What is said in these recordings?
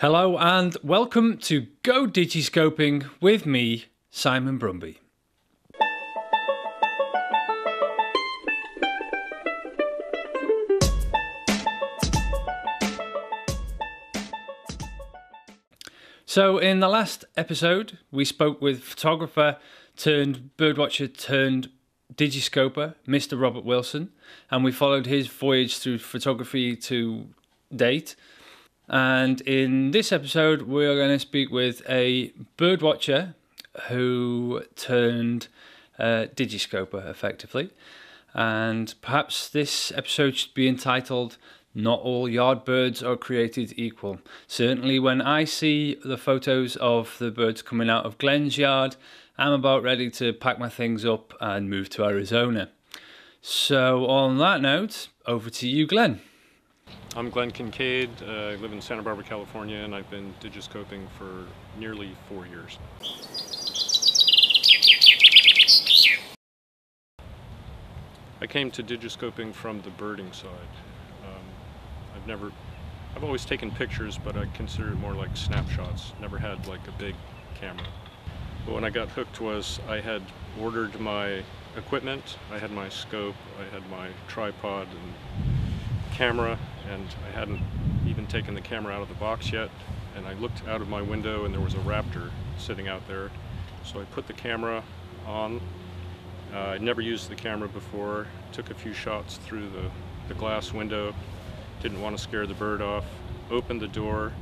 Hello and welcome to Go Digiscoping with me, Simon Brumby. So, in the last episode, we spoke with photographer turned birdwatcher turned digiscoper, Mr. Robert Wilson, and we followed his voyage through photography to date. And in this episode, we are going to speak with a birdwatcher who turned uh, digiscoper effectively. And perhaps this episode should be entitled not all yard birds are created equal. Certainly, when I see the photos of the birds coming out of Glenn's yard, I'm about ready to pack my things up and move to Arizona. So, on that note, over to you, Glenn. I'm Glenn Kincade. Uh, I live in Santa Barbara, California, and I've been digiscoping for nearly four years. I came to digiscoping from the birding side. I've never, I've always taken pictures, but I consider it more like snapshots. Never had like a big camera. But when I got hooked was I had ordered my equipment. I had my scope, I had my tripod and camera, and I hadn't even taken the camera out of the box yet. And I looked out of my window and there was a raptor sitting out there. So I put the camera on. Uh, I'd never used the camera before. Took a few shots through the, the glass window didn't want to scare the bird off, opened the door,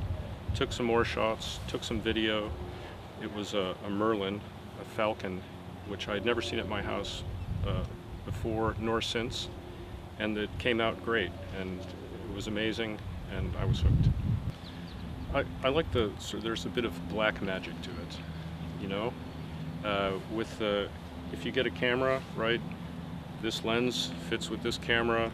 took some more shots, took some video. It was a, a Merlin, a falcon, which I had never seen at my house uh, before nor since, and it came out great, and it was amazing, and I was hooked. I, I like the, so there's a bit of black magic to it, you know? Uh, with the, if you get a camera, right, this lens fits with this camera,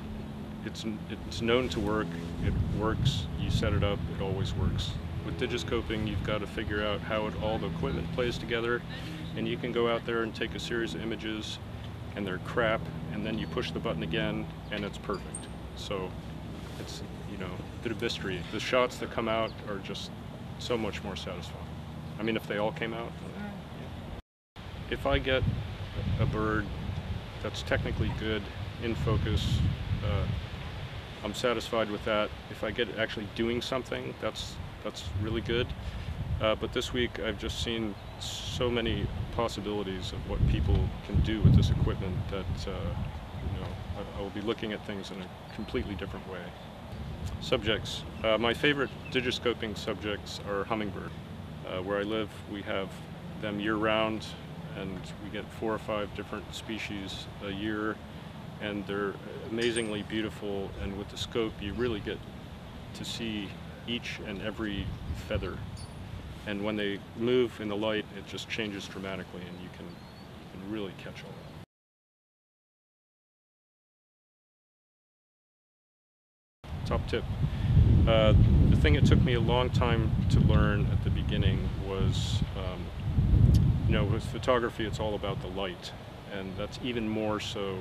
it's, it's known to work, it works, you set it up, it always works. With digiscoping, you've got to figure out how it, all the equipment plays together, and you can go out there and take a series of images, and they're crap, and then you push the button again, and it's perfect. So it's, you know, bit of mystery. The shots that come out are just so much more satisfying. I mean, if they all came out. If I get a bird that's technically good, in focus, uh, I'm satisfied with that. If I get actually doing something, that's that's really good. Uh, but this week I've just seen so many possibilities of what people can do with this equipment that uh, you know I, I, will be looking at things in a completely different way. Subjects. Uh, my favorite digiscoping subjects are hummingbird. Uh, where I live, we have them year-round, and we get four or five different species a year and they're amazingly beautiful and with the scope you really get to see each and every feather and when they move in the light it just changes dramatically and you can, you can really catch all that. Top tip. Uh, the thing it took me a long time to learn at the beginning was, um, you know, with photography it's all about the light and that's even more so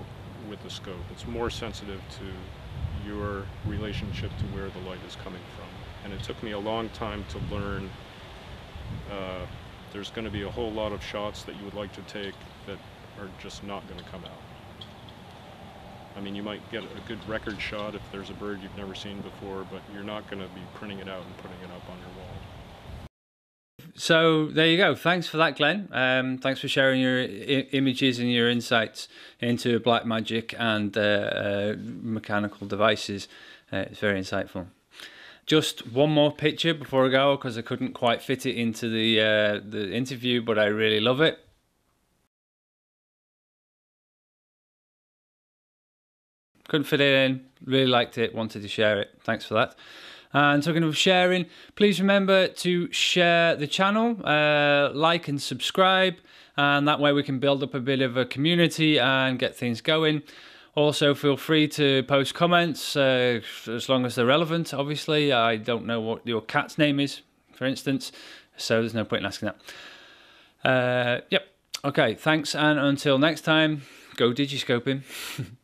with the scope. It's more sensitive to your relationship to where the light is coming from. And it took me a long time to learn uh, there's going to be a whole lot of shots that you would like to take that are just not going to come out. I mean, you might get a good record shot if there's a bird you've never seen before, but you're not going to be printing it out and putting it up on your wall. So there you go. Thanks for that, Glenn. Um, thanks for sharing your I- images and your insights into black magic and uh, uh, mechanical devices. Uh, it's very insightful. Just one more picture before I go because I couldn't quite fit it into the uh, the interview, but I really love it. Couldn't fit it in. Really liked it. Wanted to share it. Thanks for that. And talking of sharing, please remember to share the channel, uh, like and subscribe, and that way we can build up a bit of a community and get things going. Also, feel free to post comments uh, as long as they're relevant. Obviously, I don't know what your cat's name is, for instance, so there's no point in asking that. Uh, yep. Okay, thanks, and until next time, go digiscoping.